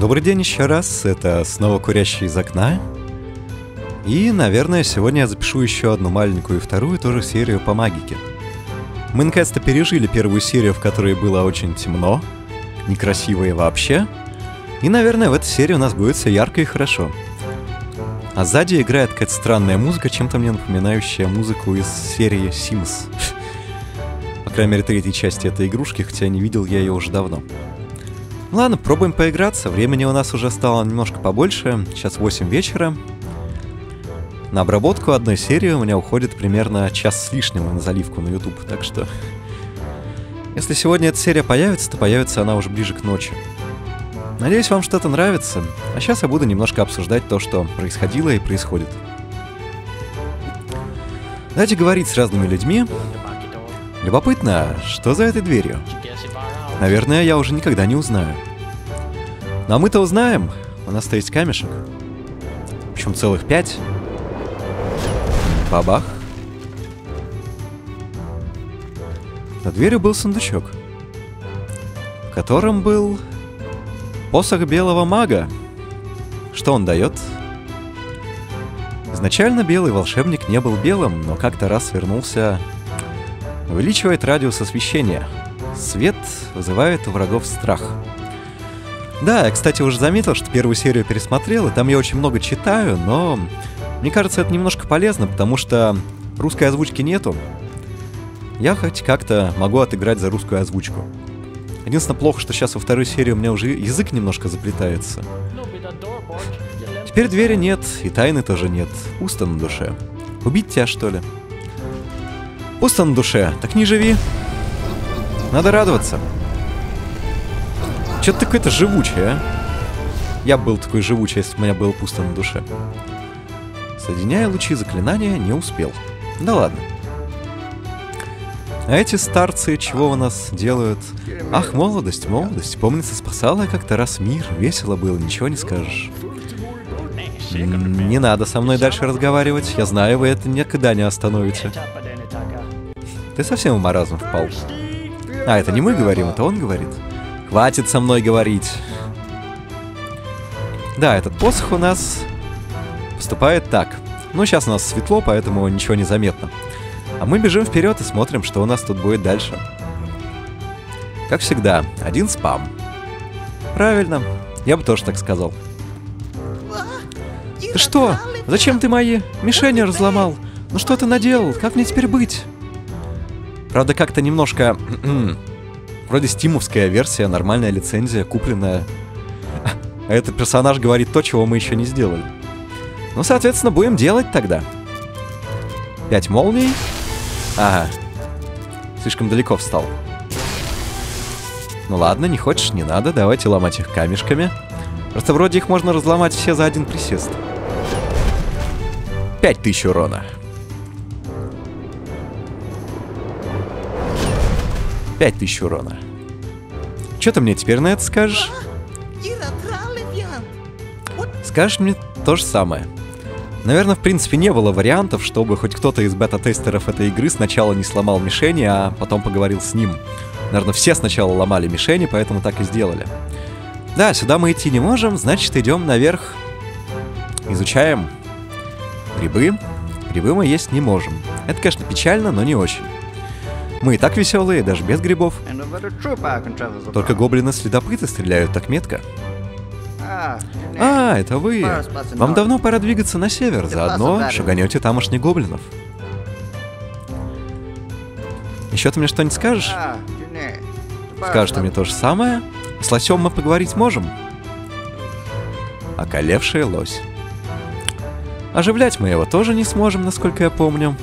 Добрый день еще раз, это снова «Курящий из окна». И, наверное, сегодня я запишу еще одну маленькую и вторую тоже серию по магике. Мы наконец-то пережили первую серию, в которой было очень темно, некрасиво и вообще. И, наверное, в этой серии у нас будет все ярко и хорошо. А сзади играет какая-то странная музыка, чем-то мне напоминающая музыку из серии Sims. По крайней мере, третьей части этой игрушки, хотя не видел я ее уже давно. Ладно, пробуем поиграться. Времени у нас уже стало немножко побольше. Сейчас 8 вечера. На обработку одной серии у меня уходит примерно час с лишним на заливку на YouTube, так что... Если сегодня эта серия появится, то появится она уже ближе к ночи. Надеюсь, вам что-то нравится. А сейчас я буду немножко обсуждать то, что происходило и происходит. Давайте говорить с разными людьми. Любопытно, что за этой дверью? Наверное, я уже никогда не узнаю. Но мы-то узнаем. У нас-то есть камешек. Причем целых пять. Бабах. На двери был сундучок, в котором был посох белого мага. Что он дает? Изначально белый волшебник не был белым, но как-то раз вернулся... Увеличивает радиус освещения. Свет вызывает у врагов страх. Да, я, кстати, уже заметил, что первую серию пересмотрел, и там я очень много читаю, но мне кажется, это немножко полезно, потому что русской озвучки нету. Я хоть как-то могу отыграть за русскую озвучку. Единственное, плохо, что сейчас во второй серии у меня уже язык немножко заплетается. Теперь двери нет, и тайны тоже нет. Пусто на душе. Убить тебя, что ли? Пусто на душе, так не живи. Надо радоваться. Чё ты какой-то живучий, а? Я был такой живучий, если бы у меня было пусто на душе. Соединяя лучи заклинания, не успел. Да ладно. А эти старцы чего у нас делают? Ах, молодость, молодость. Помнится, спасала как-то раз мир. Весело было, ничего не скажешь. Не надо со мной дальше разговаривать. Я знаю, вы это никогда не остановите. Ты совсем в маразм впал. А, это не мы говорим, это он говорит. Хватит со мной говорить. Да, этот посох у нас поступает так. Ну, сейчас у нас светло, поэтому ничего не заметно. А мы бежим вперед и смотрим, что у нас тут будет дальше. Как всегда, один спам. Правильно, я бы тоже так сказал. Ты что? Зачем ты мои мишени разломал? Ну что ты наделал? Как мне теперь быть? Правда, как-то немножко... Вроде стимовская версия, нормальная лицензия, купленная. А этот персонаж говорит то, чего мы еще не сделали. Ну, соответственно, будем делать тогда. Пять молний. Ага. Слишком далеко встал. Ну ладно, не хочешь, не надо. Давайте ломать их камешками. Просто вроде их можно разломать все за один присест. Пять тысяч урона. Пять тысяч урона. Что ты мне теперь на это скажешь? Скажешь мне то же самое. Наверное, в принципе, не было вариантов, чтобы хоть кто-то из бета-тестеров этой игры сначала не сломал мишени, а потом поговорил с ним. Наверное, все сначала ломали мишени, поэтому так и сделали. Да, сюда мы идти не можем, значит, идем наверх. Изучаем грибы. Грибы мы есть не можем. Это, конечно, печально, но не очень. Мы и так веселые, даже без грибов. Только гоблины-следопыты стреляют так метко. А, это вы. Вам давно пора двигаться на север, заодно шаганете тамошних гоблинов. Еще ты мне что-нибудь скажешь? Скажешь ты мне то же самое? С лосем мы поговорить можем? Околевшая лось. Оживлять мы его тоже не сможем, насколько я помню.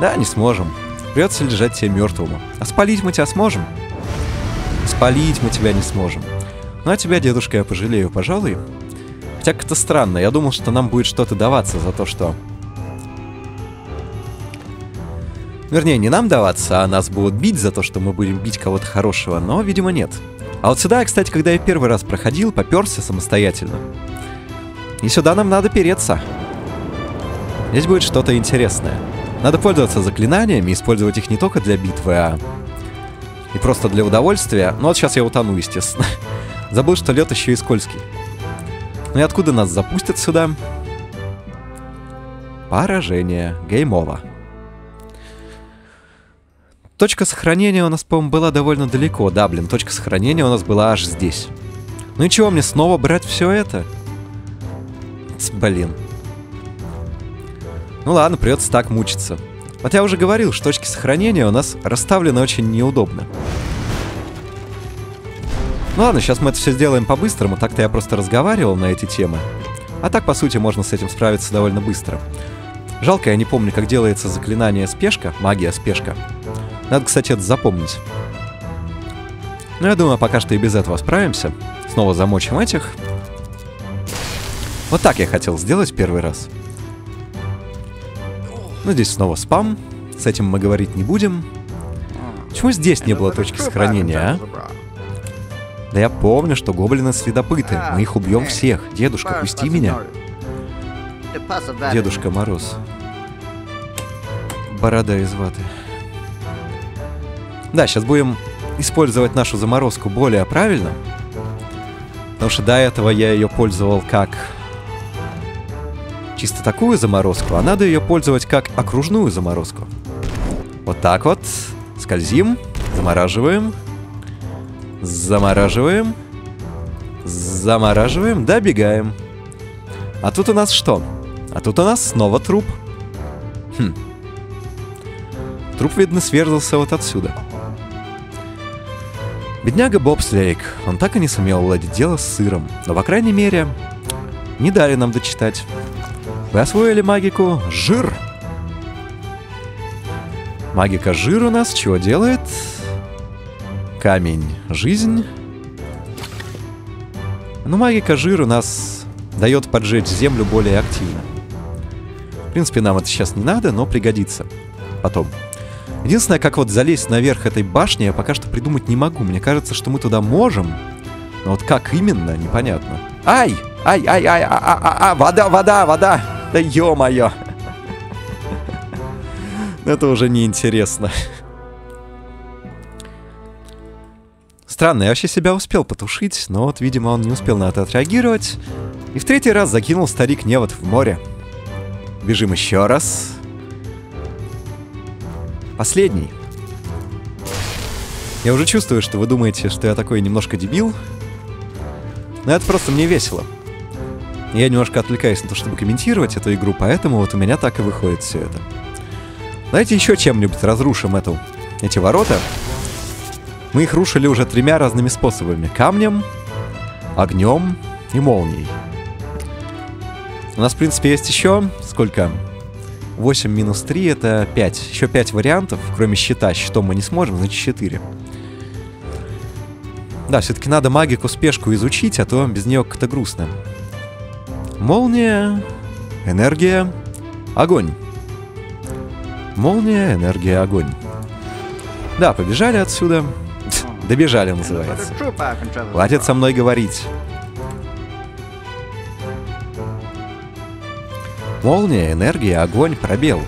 Да, не сможем. Придется лежать тебе мертвому. А спалить мы тебя сможем? Спалить мы тебя не сможем. Ну а тебя, дедушка, я пожалею, пожалуй. Хотя как-то странно, я думал, что нам будет что-то даваться за то, что... Вернее, не нам даваться, а нас будут бить за то, что мы будем бить кого-то хорошего, но, видимо, нет. А вот сюда, кстати, когда я первый раз проходил, поперся самостоятельно. И сюда нам надо переться. Здесь будет что-то интересное. Надо пользоваться заклинаниями, использовать их не только для битвы, а и просто для удовольствия. Ну вот сейчас я утону, естественно. Забыл, что лед еще и скользкий. Ну и откуда нас запустят сюда? Поражение. Геймова. Точка сохранения у нас, по-моему, была довольно далеко. Да, блин, точка сохранения у нас была аж здесь. Ну и чего, мне снова брать все это? Блин. Ну ладно, придется так мучиться. Вот я уже говорил, что точки сохранения у нас расставлены очень неудобно. Ну ладно, сейчас мы это все сделаем по-быстрому, так-то я просто разговаривал на эти темы. А так, по сути, можно с этим справиться довольно быстро. Жалко, я не помню, как делается заклинание спешка, магия спешка. Надо, кстати, это запомнить. Но я думаю, пока что и без этого справимся. Снова замочим этих. Вот так я хотел сделать первый раз. Ну, здесь снова спам. С этим мы говорить не будем. Почему здесь не было точки сохранения, а? Да я помню, что гоблины следопыты. Мы их убьем всех. Дедушка, пусти меня. Дедушка Мороз. Борода из ваты. Да, сейчас будем использовать нашу заморозку более правильно. Потому что до этого я ее пользовал как чисто такую заморозку, а надо ее пользовать как окружную заморозку. Вот так вот. Скользим, замораживаем, замораживаем, замораживаем, добегаем. А тут у нас что? А тут у нас снова труп. Хм. Труп, видно, сверзался вот отсюда. Бедняга Боб Слейк. Он так и не сумел уладить дело с сыром. Но, по крайней мере, не дали нам дочитать. Вы освоили магику «Жир». Магика «Жир» у нас чего делает? Камень «Жизнь». Ну, магика «Жир» у нас дает поджечь землю более активно. В принципе, нам это сейчас не надо, но пригодится. Потом. Единственное, как вот залезть наверх этой башни, я пока что придумать не могу. Мне кажется, что мы туда можем, но вот как именно, непонятно. Ай! Ай, ай, ай, а, а, а, а, вода, вода, вода! Да ё-моё! Это уже неинтересно. Странно, я вообще себя успел потушить, но вот, видимо, он не успел на это отреагировать. И в третий раз закинул старик невод в море. Бежим еще раз. Последний. Я уже чувствую, что вы думаете, что я такой немножко дебил. Но это просто мне весело. Я немножко отвлекаюсь на то, чтобы комментировать эту игру, поэтому вот у меня так и выходит все это. Давайте еще чем-нибудь разрушим эту, эти ворота. Мы их рушили уже тремя разными способами. Камнем, огнем и молнией. У нас, в принципе, есть еще сколько? 8 минус 3 это 5. Еще 5 вариантов, кроме щита. Щитом мы не сможем, значит 4. Да, все-таки надо магику спешку изучить, а то без нее как-то грустно. Молния, энергия, огонь. Молния, энергия, огонь. Да, побежали отсюда. Добежали, называется. Хватит со мной говорить. Молния, энергия, огонь, пробел.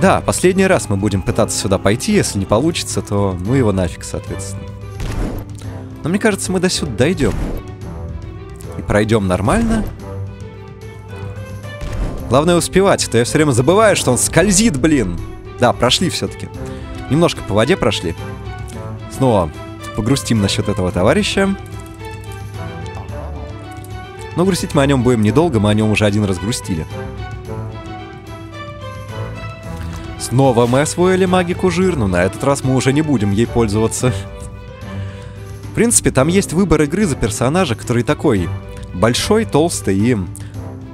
Да, последний раз мы будем пытаться сюда пойти. Если не получится, то ну его нафиг, соответственно. Но мне кажется, мы до сюда дойдем. И пройдем нормально. Главное успевать, а то я все время забываю, что он скользит, блин. Да, прошли все-таки. Немножко по воде прошли. Снова погрустим насчет этого товарища. Но грустить мы о нем будем недолго, мы о нем уже один раз грустили. Снова мы освоили магику жир, но на этот раз мы уже не будем ей пользоваться. В принципе, там есть выбор игры за персонажа, который такой большой, толстый и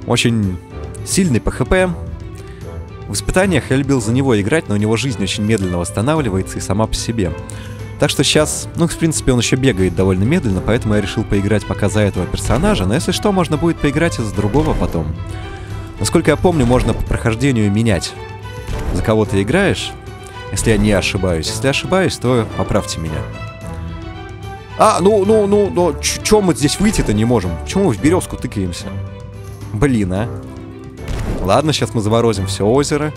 очень сильный по хп. В испытаниях я любил за него играть, но у него жизнь очень медленно восстанавливается и сама по себе. Так что сейчас, ну, в принципе, он еще бегает довольно медленно, поэтому я решил поиграть пока за этого персонажа, но если что, можно будет поиграть и за другого потом. Насколько я помню, можно по прохождению менять, за кого ты играешь, если я не ошибаюсь. Если ошибаюсь, то поправьте меня. А, ну, ну, ну, ну, чё мы здесь выйти-то не можем? Почему мы в березку тыкаемся? Блин, а. Ладно, сейчас мы заморозим все озеро.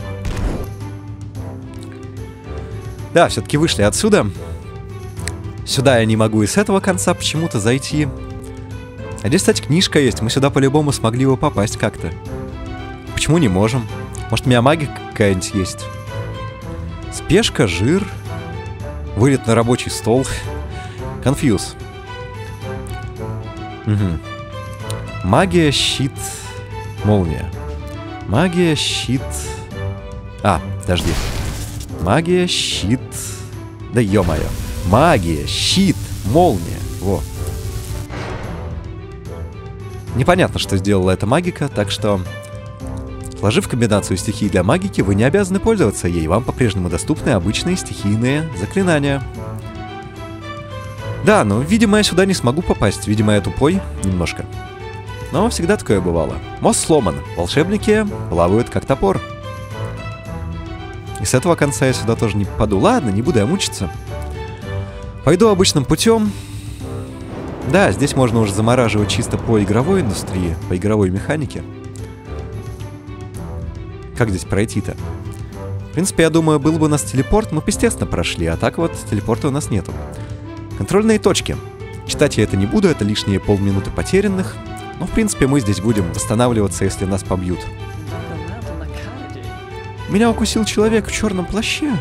Да, все-таки вышли отсюда. Сюда я не могу и с этого конца почему-то зайти. А здесь, кстати, книжка есть. Мы сюда по-любому смогли его попасть как-то. Почему не можем? Может, у меня магия какая-нибудь есть? Спешка, жир, вылет на рабочий стол. Конфьюз. Угу. Магия, щит, молния. Магия, щит... А, подожди. Магия, щит... Да ё-моё. Магия, щит, молния. Во. Непонятно, что сделала эта магика, так что... Сложив комбинацию стихий для магики, вы не обязаны пользоваться ей. Вам по-прежнему доступны обычные стихийные заклинания. Да, но, видимо, я сюда не смогу попасть. Видимо, я тупой немножко. Но всегда такое бывало. Мост сломан. Волшебники плавают как топор. И с этого конца я сюда тоже не попаду. Ладно, не буду я мучиться. Пойду обычным путем. Да, здесь можно уже замораживать чисто по игровой индустрии, по игровой механике. Как здесь пройти-то? В принципе, я думаю, был бы у нас телепорт, мы бы, естественно, прошли, а так вот телепорта у нас нету. Контрольные точки. Читать я это не буду, это лишние полминуты потерянных. Но, в принципе, мы здесь будем восстанавливаться, если нас побьют. Меня укусил человек в черном плаще.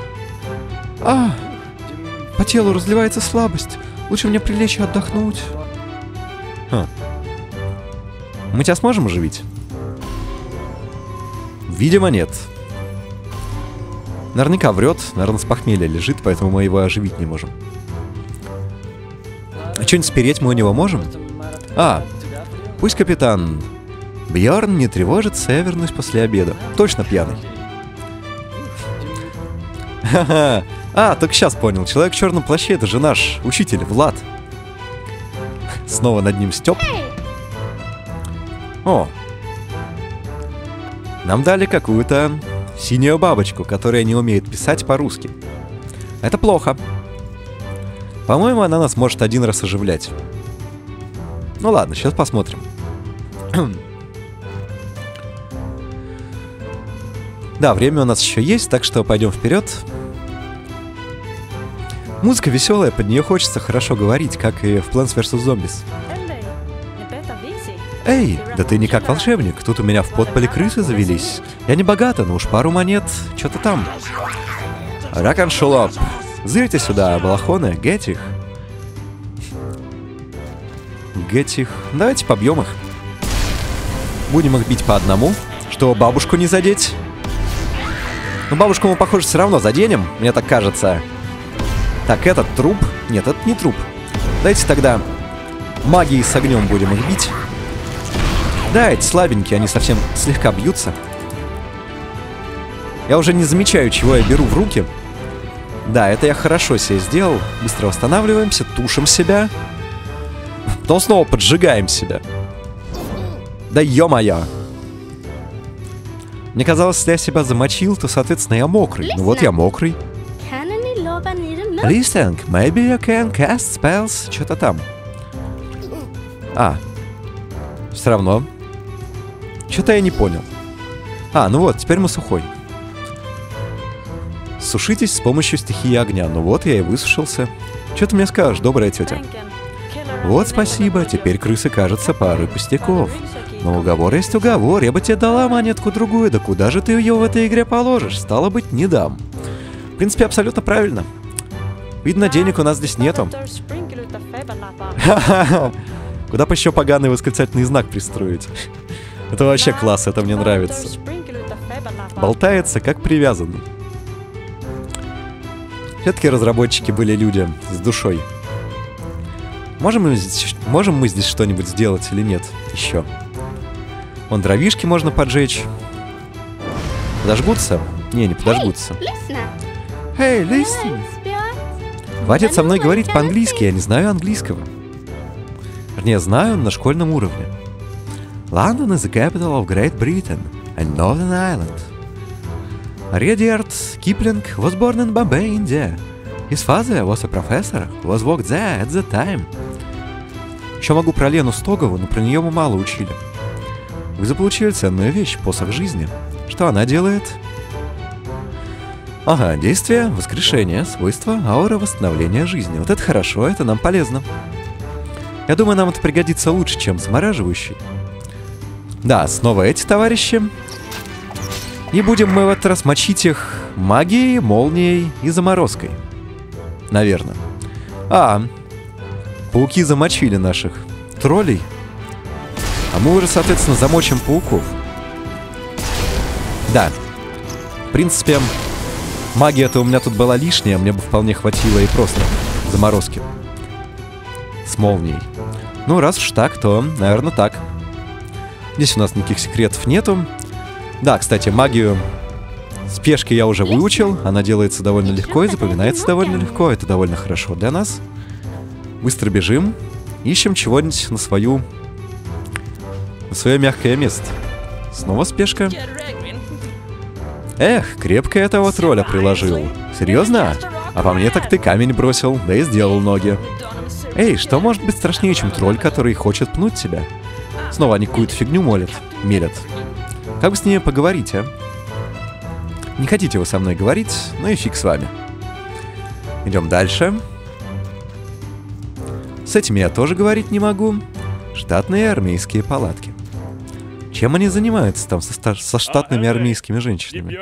А, по телу разливается слабость. Лучше мне прилечь и отдохнуть. Хм. Мы тебя сможем оживить? Видимо, нет. Наверняка врет, наверное, с похмелья лежит, поэтому мы его оживить не можем. Что-нибудь спереть мы у него можем? А, пусть капитан Бьорн не тревожится, я вернусь после обеда. Точно пьяный. Ха-ха. А, только сейчас понял. Человек в черном плаще это же наш учитель, Влад. Снова над ним Степ. О. Нам дали какую-то синюю бабочку, которая не умеет писать по-русски. Это плохо. По-моему, она нас может один раз оживлять. Ну ладно, сейчас посмотрим. да, время у нас еще есть, так что пойдем вперед. Музыка веселая, под нее хочется хорошо говорить, как и в Plants vs. Zombies. Эй, да ты не как волшебник, тут у меня в подполе крысы завелись. Я не богата, но уж пару монет, что-то там. Ракан Шулоп, зырьте сюда, балахоны, геть их. Геть их. Давайте побьем их. Будем их бить по одному, что бабушку не задеть. Но бабушку мы, похоже, все равно заденем, мне так кажется. Так, этот труп. Нет, это не труп. Давайте тогда магией с огнем будем их бить. Да, эти слабенькие, они совсем слегка бьются. Я уже не замечаю, чего я беру в руки. Да, это я хорошо себе сделал. Быстро восстанавливаемся, тушим себя. Потом снова поджигаем себя. Да ё-моё. Мне казалось, если я себя замочил, то, соответственно, я мокрый. Ну вот я мокрый. Listening, maybe you can cast spells. Что-то там. А. Все равно. Что-то я не понял. А, ну вот, теперь мы сухой. Сушитесь с помощью стихии огня. Ну вот, я и высушился. Что ты мне скажешь, добрая тетя? Вот спасибо, теперь крысы кажется парой пустяков. Но уговор есть уговор, я бы тебе дала монетку другую, да куда же ты ее в этой игре положишь? Стало быть, не дам. В принципе, абсолютно правильно. Видно, денег у нас здесь нету. Куда бы еще поганый восклицательный знак пристроить? Это вообще класс, это мне нравится. Болтается, как привязанный. Все-таки разработчики были люди с душой. Можем мы здесь, можем мы здесь что-нибудь сделать или нет? Еще. Вон дровишки можно поджечь. Подожгутся? Не, не подожгутся. Эй, hey, listen! Хватит со мной говорить по-английски, я не знаю английского. Вернее, знаю на школьном уровне. London is the capital of Great Britain and Northern Ireland. Rudyard Kipling was born in Bombay, India. His father was a professor was worked there at the time. Еще могу про Лену Стогову, но про нее мы мало учили. Вы заполучили ценную вещь, посох жизни. Что она делает? Ага, действие, воскрешение, свойства, аура восстановления жизни. Вот это хорошо, это нам полезно. Я думаю, нам это пригодится лучше, чем замораживающий. Да, снова эти товарищи. И будем мы в этот раз мочить их магией, молнией и заморозкой. Наверное. А, пауки замочили наших троллей. А мы уже, соответственно, замочим пауков. Да. В принципе, магия-то у меня тут была лишняя, мне бы вполне хватило и просто заморозки. С молнией. Ну, раз уж так, то, наверное, так. Здесь у нас никаких секретов нету. Да, кстати, магию спешки я уже выучил. Она делается довольно легко и запоминается довольно легко. Это довольно хорошо для нас. Быстро бежим. Ищем чего-нибудь на свою... На свое мягкое место. Снова спешка. Эх, крепко этого тролля приложил. Серьезно? А по мне так ты камень бросил, да и сделал ноги. Эй, что может быть страшнее, чем тролль, который хочет пнуть тебя? Снова они какую-то фигню молят, мелят. Как бы с ними поговорить, а? Не хотите вы со мной говорить, ну и фиг с вами. Идем дальше. С этими я тоже говорить не могу. Штатные армейские палатки. Чем они занимаются там со, со штатными армейскими женщинами?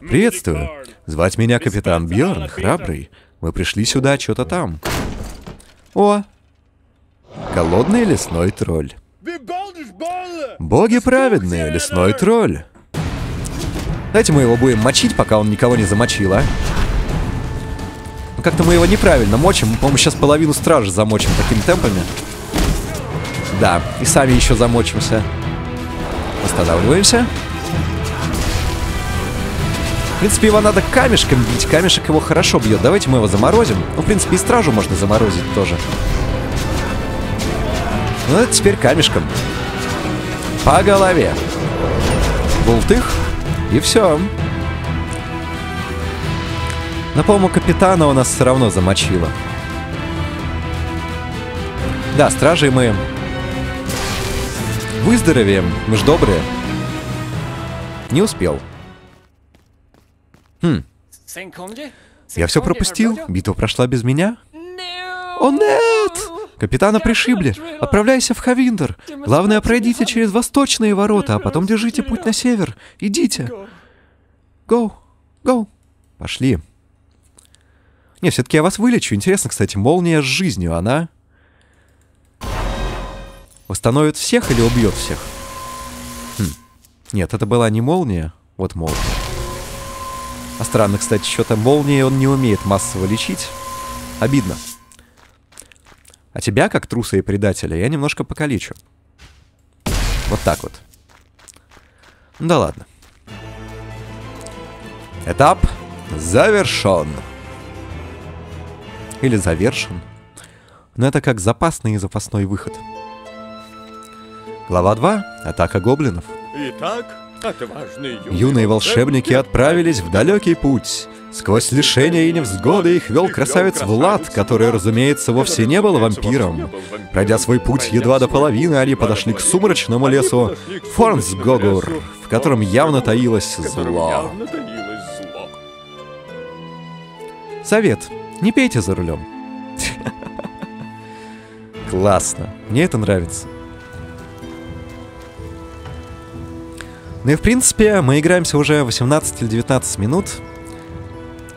Приветствую. Звать меня капитан Бьорн, храбрый. Мы пришли сюда, что-то там. О! Голодный лесной тролль. Боги праведные, лесной тролль. Давайте мы его будем мочить, пока он никого не замочил, а? Ну, как-то мы его неправильно мочим. Мы, по-моему, сейчас половину стражи замочим такими темпами. Да, и сами еще замочимся. Останавливаемся. В принципе, его надо камешком бить. Камешек его хорошо бьет. Давайте мы его заморозим. Ну, в принципе, и стражу можно заморозить тоже. Ну, это теперь камешком. По голове. Бултых. И все. Но, по-моему, капитана у нас все равно замочило. Да, стражей мы выздоровеем. Мы ж добрые. Не успел. Хм. Я все пропустил? Битва прошла без меня? О, нет! Капитана пришибли. Отправляйся в Хавиндер. Главное, пройдите через восточные ворота, а потом держите путь на север. Идите. Go. Go. Пошли. Не, все-таки я вас вылечу. Интересно, кстати, молния с жизнью, она... Восстановит всех или убьет всех? Хм. Нет, это была не молния. Вот молния. А странно, кстати, что-то молнией он не умеет массово лечить. Обидно. А тебя, как труса и предателя, я немножко покалечу. Вот так вот. Ну да ладно. Этап завершен. Или завершен. Но это как запасный и запасной выход. Глава 2. Атака гоблинов. Итак, юные волшебники отправились в далекий путь. Сквозь лишения и невзгоды их вел красавец Влад, который, разумеется, вовсе не был вампиром. Пройдя свой путь едва до половины, они подошли к сумрачному лесу Форнсгогур, в котором явно таилось зло. Совет. Не пейте за рулем. Классно. Мне это нравится. Ну и в принципе, мы играемся уже 18 или 19 минут.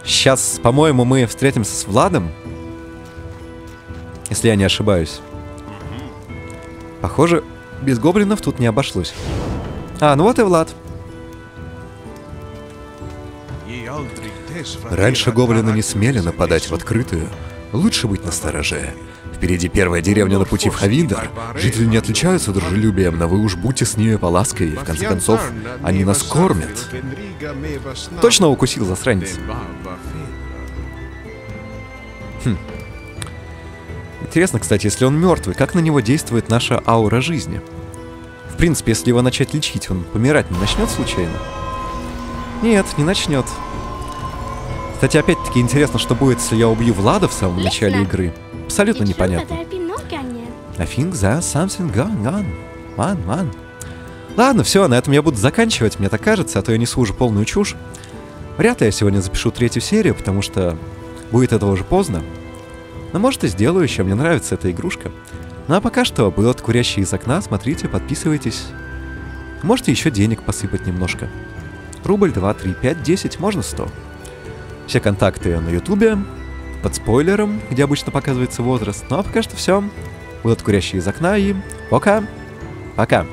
Сейчас, по-моему, мы встретимся с Владом. Если я не ошибаюсь. Похоже, без гоблинов тут не обошлось. А, ну вот и Влад. Раньше гоблины не смели нападать в открытую. Лучше быть настороже. Впереди первая деревня на пути в Хавиндер. Жители не отличаются дружелюбием, но вы уж будьте с ними полаской. В конце концов, они нас кормят. Точно укусил засранец. Хм. Интересно, кстати, если он мертвый, как на него действует наша аура жизни? В принципе, если его начать лечить, он помирать не начнет случайно? Нет, не начнет. Кстати, опять-таки интересно, что будет, если я убью Влада в самом начале игры. Абсолютно непонятно. I think there's something going on. Man, man. Ладно, все, на этом я буду заканчивать, мне так кажется, а то я несу уже полную чушь. Вряд ли я сегодня запишу третью серию, потому что будет это уже поздно. Но может и сделаю еще, мне нравится эта игрушка. Ну а пока что, был от курящий из окна, смотрите, подписывайтесь. Можете еще денег посыпать немножко. Рубль, 2, 3, 5, 10, можно 100. Все контакты на ютубе, под спойлером, где обычно показывается возраст. Ну а пока что все. Был от курящий из окна и пока. Пока.